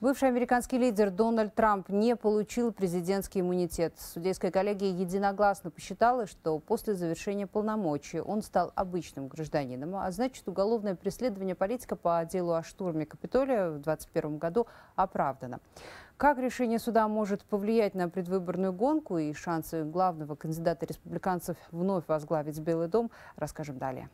Бывший американский лидер Дональд Трамп не получил президентский иммунитет. Судейская коллегия единогласно посчитала, что после завершения полномочий он стал обычным гражданином, а значит уголовное преследование политика по делу о штурме Капитолия в 2021 году оправдано. Как решение суда может повлиять на предвыборную гонку и шансы главного кандидата республиканцев вновь возглавить Белый дом, расскажем далее.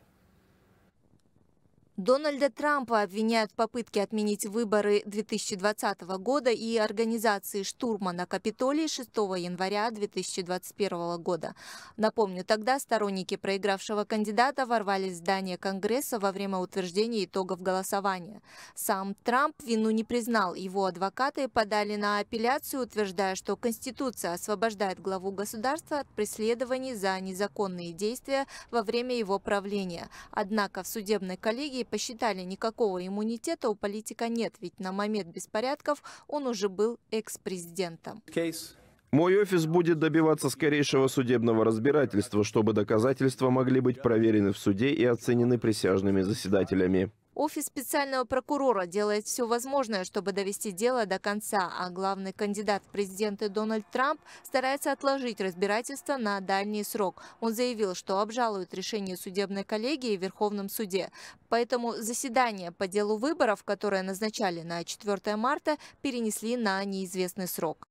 Дональда Трампа обвиняют в попытке отменить выборы 2020 года и организации штурма на Капитолии 6 января 2021 года. Напомню, тогда сторонники проигравшего кандидата ворвались в здание Конгресса во время утверждения итогов голосования. Сам Трамп вину не признал. Его адвокаты подали на апелляцию, утверждая, что Конституция освобождает главу государства от преследований за незаконные действия во время его правления. Однако в судебной коллегии посчитали, никакого иммунитета у политика нет, ведь на момент беспорядков он уже был экс-президентом. Мой офис будет добиваться скорейшего судебного разбирательства, чтобы доказательства могли быть проверены в суде и оценены присяжными заседателями. Офис специального прокурора делает все возможное, чтобы довести дело до конца, а главный кандидат в президенты Дональд Трамп старается отложить разбирательство на дальний срок. Он заявил, что обжалует решение судебной коллегии в Верховном суде. Поэтому заседание по делу выборов, которое назначали на 4 марта, перенесли на неизвестный срок.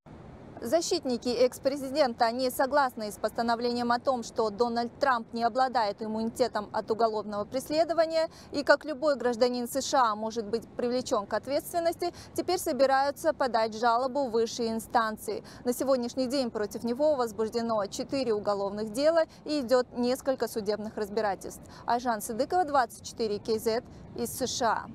Защитники экс-президента не согласны с постановлением о том, что Дональд Трамп не обладает иммунитетом от уголовного преследования и, как любой гражданин США, может быть привлечен к ответственности, теперь собираются подать жалобу в высшие инстанции. На сегодняшний день против него возбуждено 4 уголовных дела и идет несколько судебных разбирательств. Айжан Сыдыкова, 24 КЗ из США.